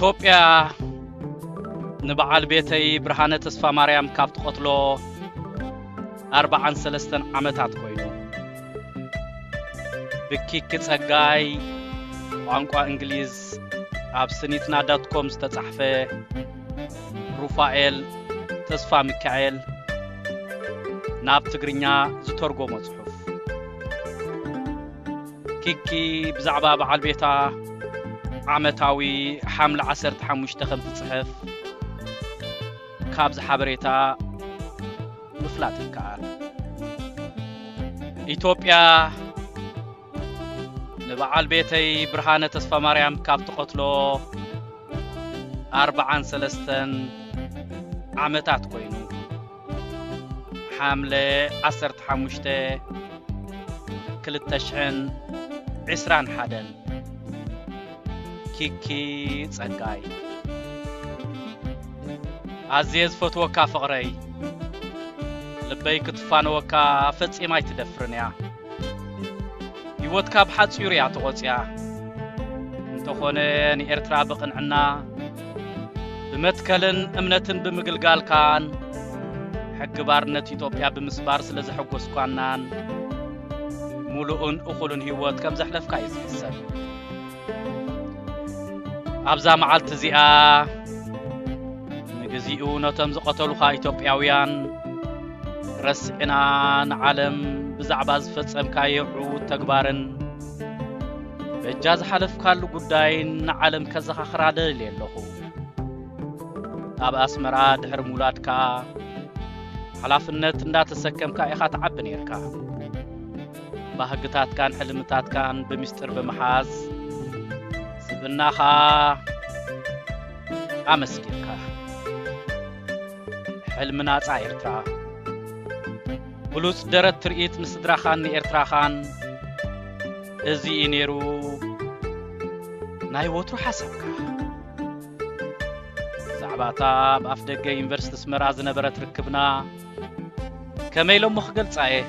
ኢትዮጵያ ንበዓል ቤተይ ብርሃነ ተስፋ ማርያም ካብ ትቐትሎ ኣርባዓን ሰለስተን ዓመታት ኮይኑ ብኪኪ ጸጋይ ቋንቋ እንግሊዝ ኣብ ስኒትና ዳትኮም ዝተጻሕፈ ሩፋኤል ተስፋ ሚካኤል ናብ ትግርኛ ዝተርጎሞ ጽሑፍ ኪኪ ብዛዕባ በዓል ቤታ ዓመታዊ ሓምለ 15 ከምቲ ፅሕፍ ካብዚ ሓበሬታ ምፍላጥ ይከኣል ኢትዮጵያ ንበዓል ቤተይ ብርሃነ ተስፋ ማርያም ካብ ትቐትሎ 43 ዓመታት ኮይኑ ሓምለ 15 221 ኪኪ ጸጋይ ኣዝየ ዝፈትወካ ፍቕረይ ልበይ ክትፋነወካ ፈጺማ ኣይትደፍርን እያ ህይወትካ ብሓጺሩ እያ ተቖጽያ እንተኾነ ንኤርትራ ብቕንዕና ብመትከልን እምነትን ብምግልጋልካን ሕጊ ባርነት ኢትዮጵያ ብምስባር ስለ ዘሐጐስኳናን ሙሉእን እኹልን ህይወት ከም ዘሕለፍካ እዩ ዝሕሰብ ኣብዛ መዓልቲ እዚኣ ንግዚኡ ነቶም ዝቐተሉኻ ኢትዮጵያውያን ረሲዕና ንዓለም ብዛዕባ ዝፈጸምካዮ ዕዉት ተግባርን በጃ ዝሓለፍካሉ ጉዳይን ንዓለም ከዘኻኽራ ደልል ኣለኹ ኣብ ኣስመራ ድሕሪ ምውላድካ ሓላፍነት እንዳተሰከምካ ኢኻ ትዓቢ ነርካ ባህግታትካን ሕልምታትካን ብምስጢር ብምሓዝ ብናኻ ኣመስጊርካ ሕልምና ፃ ኤርትራ ብሉፅ ደረት ትርኢት ንስድራኻን ንኤርትራኻን እዚ እዩ ነይሩ ናይ ወትሩ ሓሳብካ ብዛዕባ እታ ኣብ ኣፍ ደገ ዩኒቨርስቲ ስመራ ዝነበረት ርክብና ከመይ ኢሎሞ ክገልጻ እየ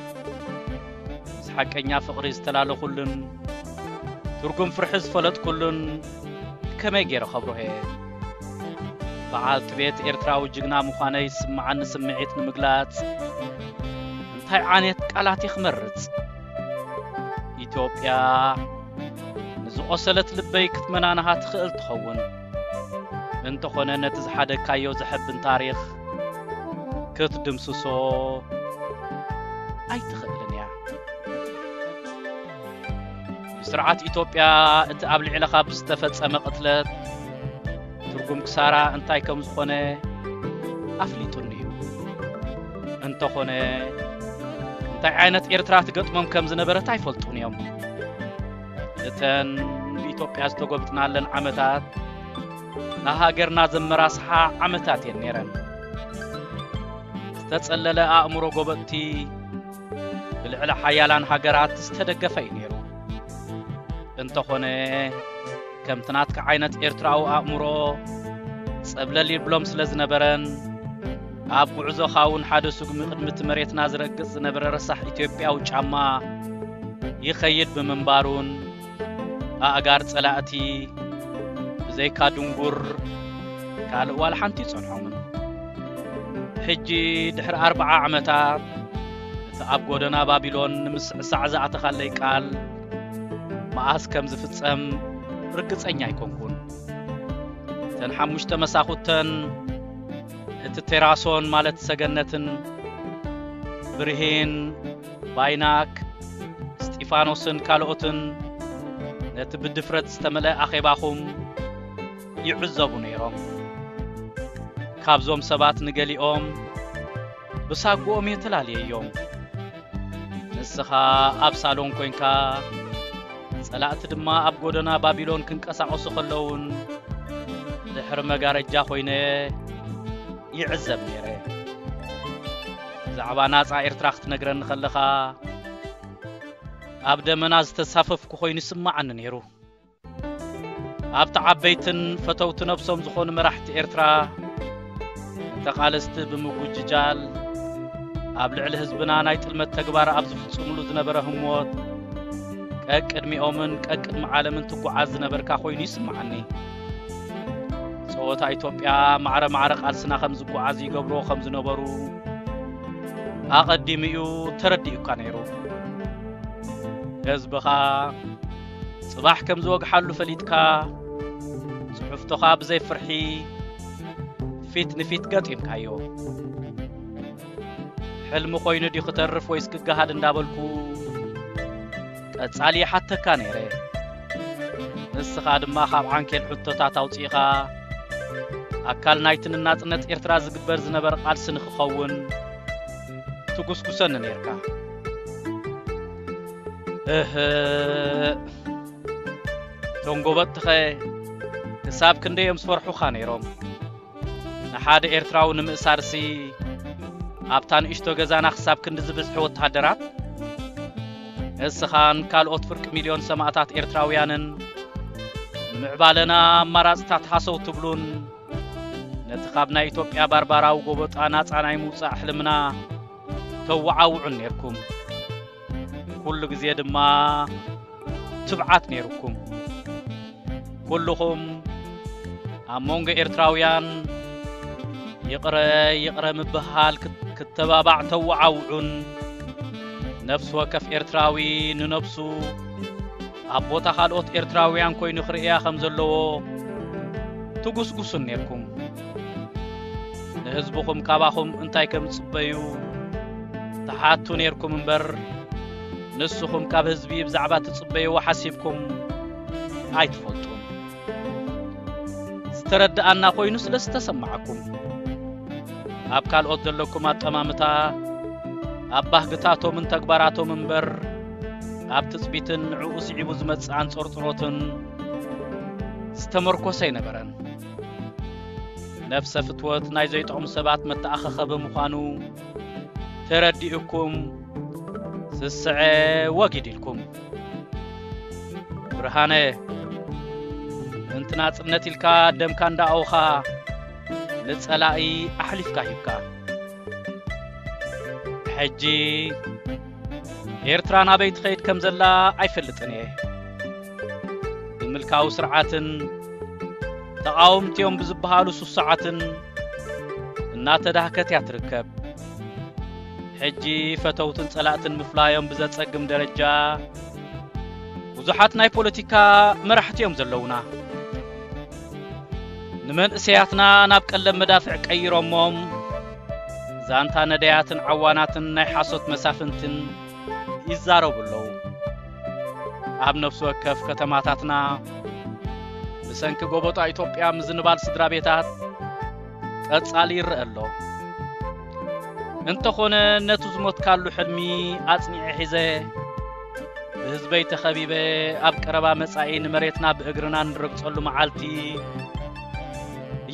ምስ ሓቀኛ ፍቕሪ ዝተላለኹልን ترقم فرحز فلت كلن كما يجير خبره هي بعال تبيت إرترا وجيقنا مخانا يسمع عن سمعيت نمقلات انتهي عانيت كالاتي خمرت إثيوبيا نزو أسلت لبي كتمنانها تخيل تخون انتو خونا نتزحاد كايو زحب تاريخ كتدم سوسو أي تخيل سرعات إثيوبيا أنت قبل علاقة بستفت سما قتلت ترقم كسارة أنت كم زخنة أفلي تنيو أنت خنة أنت عينت إرترات قط مم كم زنبرة تايفل تنيو لتن إثيوبيا استوقع بتنالن عمتات نهاجر نازم مراسحة عمتات ينيرن تتسلل أمرو قبطي بالعلى حيالان هاجرات تستدق فيني እንተኾነ ከምቲ ናትካ ዓይነት ኤርትራዊ ኣእምሮ ጸብለል ይብሎም ስለ ዝነበረን ኣብ ጉዕዞኻ እውን ሓደ ስጉሚ ቅድሚቲ መሬትና ዝረግጽ ዝነበረ ረሳሕ ኢትዮጵያዊ ጫማ ይኸይድ ብምንባሩን ኣእጋር ጸላእቲ ብዘይካ ድንጉር ካልእ ዋላ ሓንቲ ይጸንሖምን ሕጂ ድሕሪ ኣርብዓ ዓመታት እቲ ኣብ ጎደና ባቢሎን ንምስዕሳዕ ዝኣተኻለይ ቃል መዓዝ ከም ዝፍጸም ርግጸኛ ኣይኮንኩን እተን ሓሙሽተ መሳኹተን እቲ ቴራሶን ማለት ሰገነትን ብርሄን ባይናክ እስጢፋኖስን ካልኦትን ነቲ ብድፍረት ዝተመልአ ኣኼባኹም ይዕዘቡ ነይሮም ካብዞም ሰባት ንገሊኦም ብሳጒኦም የተላልየ እዮም ንስኻ ኣብ ሳሎን ኰንካ ጸላእቲ ድማ ኣብ ጎደና ባቢሎን ክንቀሳቐሱ ከለውን ድሕሪ መጋረጃ ኮይነ ይዕዘብ ነይረ ብዛዕባ ናፃ ኤርትራ ክትነግረኒ ከለኻ ኣብ ደመና ዝተሳፈፍኩ ኮይኑ ይስማዓኒ ነይሩ ኣብቲ ዓበይትን ፈተውቲ ነብሶም ዝኾኑ መራሕቲ ኤርትራ ተቓለስቲ ብምጉጅጃል ኣብ ልዕሊ ህዝብና ናይ ጥልመት ተግባር ኣብ ዝፍጽሙሉ ዝነበረ ህሞት ቀብ ቅድሚኦምን ቀብ ቅድሚ ዓለምን ትጓዓዝ ዝነበርካ ኮይኑ ይስምዓኒ ፀወታ ኢትዮጵያ ማዕረ ማዕረ ቃልስና ከም ዝጓዓዝ ይገብሮ ከም ዝነበሩ ኣቐዲሚኡ ተረዲኡካ ነይሩ ህዝብኻ ፅባሕ ከም ዝወግሓሉ ፈሊጥካ ፅሑፍቶኻ ብዘይ ፍርሒ ፊት ንፊት ገጢምካዮ ሕልሚ ኮይኑ ድዩ ክተርፍ ወይስ ክገሃድ እንዳበልኩ ቀጻሊ ሓተካ ነይረ ንስኻ ድማ ካብ ዓንኬል ሕቶታት ኣውፂኢኻ ኣካል ናይትን ናጽነት ኤርትራ ዝግበር ዝነበረ ቃልሲ ንክኸውን ትጉስጉሰኒ ነርካ እህ እቶም ጎበጥትኸ ክሳብ ክንደይ እዮም ዝፈርሑኻ ነይሮም ንሓደ ኤርትራዊ ንምእሳርሲ ኣብታ ንእሽቶ ገዛና ክሳብ ክንዲ ዝብዝሒ ወተሃደራት ንስኻን ካልኦት ፍርቂ ሚልዮን ሰማዕታት ኤርትራውያንን ምዕባለና ኣማራፅታት ሃሰው ትብሉን ነቲ ካብ ናይ ኢትዮጵያ ባርባራዊ ጎበጣ ናፃ ናይ ምውፃእ ሕልምና ተወዓውዑን ነርኩም ኩሉ ግዜ ድማ ትብዓት ነይርኩም ኩልኹም ኣብ መንጎ ኤርትራውያን ይቕረ ይቕረ ምብሃል ክተባባዕ ተወዓውዑን ነፍሲ ወከፍ ኤርትራዊ ንነብሱ ኣብ ቦታ ኻልኦት ኤርትራውያን ኮይኑ ኽርእያ ከም ዘለዎ ትጉስጉሱን ነርኩም ንሕዝብኹም ካባኹም እንታይ ከም ጽበዩ ተሓቱ ነርኩም እምበር ንስኹም ካብ ህዝቢ ብዛዕባ እትጽበይዎ ሓሲብኩም ኣይትፈልጡን ዝተረድኣና ኾይኑ ስለ ዝተሰማዐኩም ኣብ ካልኦት ዘለኩም ኣጠማምታ ኣብ ባህግታቶምን ተግባራቶም እምበር ኣብ ትፅቢትን ንዕኡ ስዒቡ ዝመፅእ ኣንፀርፅሮትን ዝተመርኮሰ ኣይነበረን ነፍሰ ፍትወት ናይ ዘይጠቕሙ ሰባት መተኣኸኸበ ምዃኑ ተረዲእኩም ስስዐ ወጊድ ኢልኩም ብርሃነ ምእንቲ ናጽነት ኢልካ ደምካ እንዳኣውኻ ንጸላኢ ኣሕሊፍካ ሂብካ ሕጂ ኤርትራ ናበይ ትኸይድ ከም ዘላ ኣይፈልጥን እየ ብምልካዊ ስርዓትን ተቃውምቲዮም ብዝበሃሉ ሱሳዓትን እናተዳህከት እያ ትርከብ ሕጂ ፈተውትን ጸላእትን ምፍላዮም ብዘጸግም ደረጃ ብዙሓት ናይ ፖለቲካ መራሕቲ እዮም ዘለውና ንመንእሰያትና ናብ ቀለብ መዳፍዕ ቀይሮሞም ዛንታ ነዳያትን ዓዋናትን ናይ ሓሶት መሳፍንትን ይዛረቡ ኣለዉ ኣብ ነፍሲ ወከፍ ከተማታትና ብሰንኪ ጎበጣ ኢትዮጵያ ምዝንባል ስድራ ቤታት ቀጻሊ ይርአ ኣሎ እንተኾነ ነቲ ዝሞትካሉ ሕልሚ ኣጽኒዐ ሒዘ ብህዝበይ ተኸቢበ ኣብ ቀረባ መጻኢ ንመሬትና ብእግርና ንረግጸሉ መዓልቲ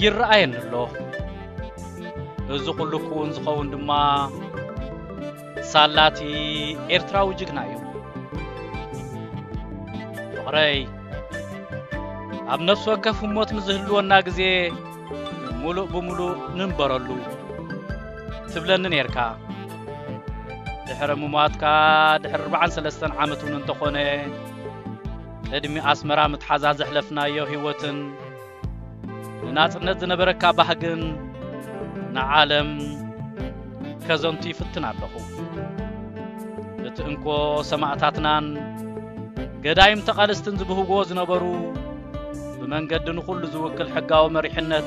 ይረአየን ኣሎ እዚ ኩሉ ክውን ዝኸውን ድማ ሳላቲ ኤርትራዊ ጅግና እዩ ፍቕረይ ኣብ ነፍሲ ወከፍ ሞት ምስዝህልወና ግዜ ሙሉእ ብሙሉእ ንንበረሉ ትብለኒ ነርካ ድሕሪ ምሟትካ ድሕሪ 43 ዓመት እውን እንተኾነ ቅድሚ ኣስመራ ምትሓዛ ዘሕለፍናዮ ህይወትን ንናጽነት ዝነበረካ ባህግን نعلم كزنتي فتن عبقو لتنكو سمعتاتنان قدايم تقالستن زبهو قوز نبرو بمن قدن كل زوك الحقا ومريحنة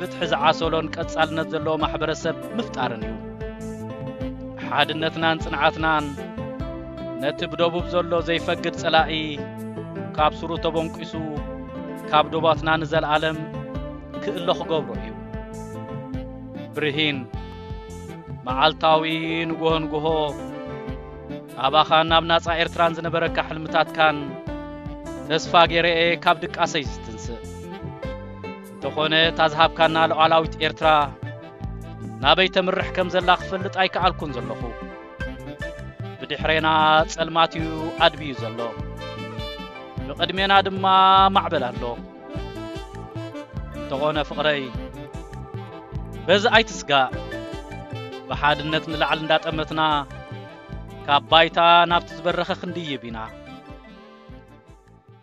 فتح زعاسولون كتسال نزلو محبر السب مفتارنيو حاد النتنان صنعتنان نتب دوبو بزولو زي فقد سلائي كاب سرو تبون كابدو كاب دوباتنا نزل عالم كإلو خقوبو برهين መዓልታዊ ንጉሆ ንጉሆ ኣባኻ ናብ ናፃ ኤርትራን ዝነበረካ ሕልምታትካን ተስፋ ጌይረአ ካብ ድቃሰይ ዝትንስእ እንተኾነ እታ ዝሃብካና ሉዓላዊት ኤርትራ ናበይ ተምርሕ ከም ዘላ ክፈልጥ ኣይከኣልኩን ዘለኹ ብድሕሬና ጸልማት እዩ ኣድቢ እዩ ዘሎ ብቕድሜና ድማ ማዕበል ኣሎ እንተኾነ ፍቕረይ በዚ ኣይትስጋእ ብሓድነት ንላዕሊ እንዳጠመትና ካብ ባይታ ናብቲ ዝበረኸ ክንድይብ ኢና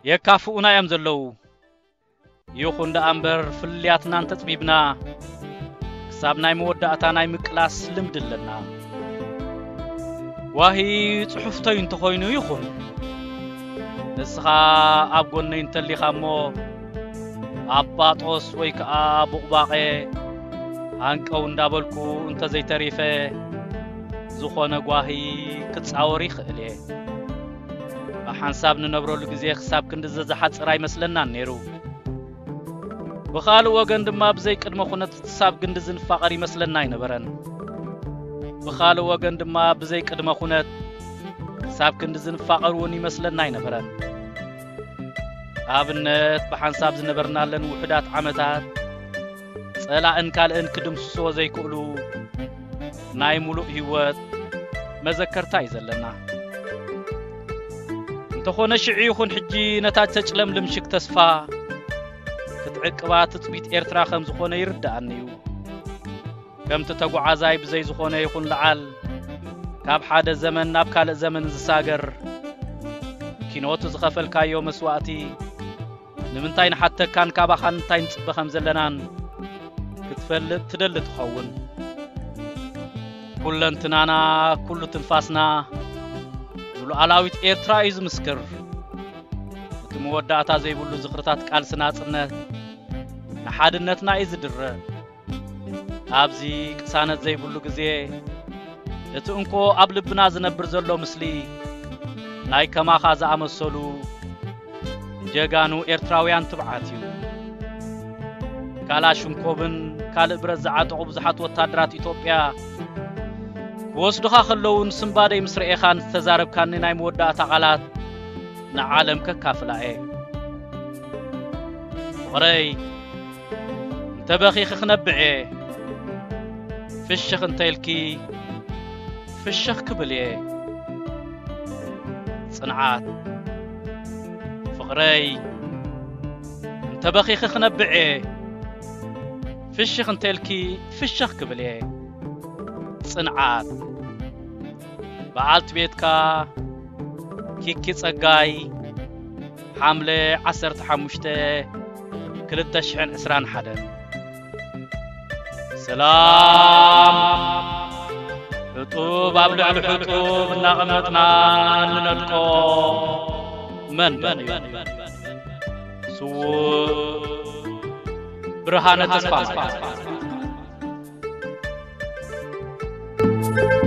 የካፍኡና እዮም ዘለዉ ይኹን ደኣ እምበር ፍልያትናን ተፅቢብና ክሳብ ናይ መወዳእታ ናይ ምቅላስ ልምዲ ኣለና ዋሂ ጽሑፍተይ እንተኾይኑ ይኹን ንስኻ ኣብ ጐነይ እንተሊኻ እሞ ኣብ ባጦስ ወይ ከዓ ቡቕባቐ ሃንቀው እንዳበልኩ እንተዘይተሪፈ ዝኾነ ጓሂ ክፃወር ይኽእል እየ ብሓንሳብ ንነብረሉ ግዜ ክሳብ ክንዲዘዝሓፅር ኣይመስለናን ነይሩ ብኻልእ ወገን ድማ ብዘይቅድመ ኩነት ክሳብ ግንዲ ዝንፋቐር ይመስለና ኣይነበረን ብኻልእ ወገን ድማ ብዘይቅድመ ኩነት ክሳብ ክንዲ ዝንፋቐር እውን ይመስለና ኣይነበረን ኣብነት ብሓንሳብ ዝነበርናለን ውሕዳት ዓመታት ጸላእን ካልእን ክድምስስዎ ዘይክእሉ ናይ ሙሉእ ህይወት መዘከርታ እዩ ዘለና እንተኾነ ሽዑ ይኹን ሕጂ ነታ ተጭለምልም ሽግ ተስፋ ክትዕቅባ ትፅቢት ኤርትራ ከም ዝኾነ ይርዳእኒ እዩ ከምቲ ተጓዓዛይ ብዘይ ዝኾነ ይኹን ለዓል ካብ ሓደ ዘመን ናብ ካልእ ዘመን ዝሳገር ኪኖት ዝኸፈልካዮ መስዋእቲ ንምንታይ ንሓተካን ካባኻን እንታይ ንፅበ ከም ዘለናን ክትፈልጥ ትደሊ ትኸውን ኵለንትናና ኵሉ ትንፋስና ንሉዓላዊት ኤርትራ እዩ ዝምስክር እቲ መወዳእታ ዘይብሉ ዝኽርታት ቃልስና ጽነት ንሓድነትና እዩ ዝድረ ኣብዚ ቅሳነት ዘይብሉ ግዜ እቲ እንኮ ኣብ ልብና ዝነብር ዘሎ ምስሊ ናይ ከማኻ ዝኣመሰሉ ጀጋኑ ኤርትራውያን ትብዓት እዩ ካላሽንኮብን كالي برز عدو بزحات وطادرات إتوبيا وصدخا خلوون سنبادة مصر إخان تزارب كاني نايم ودا تغالات نعالم ككافلاء وري انتبخي خخنبعي فشخ انتيلكي فشخ كبلي صنعات فغري انتبخي خخنبعي فشخ انتلكي فشخ قبلي صنعات بعالت بيتكا كيكي صقاي حاملة عسر تحمشتة كل التشحن اسران حدا سلام حطوب أبلع الحطوب نغمتنا لنتقو من من سوو Rohanat Spam.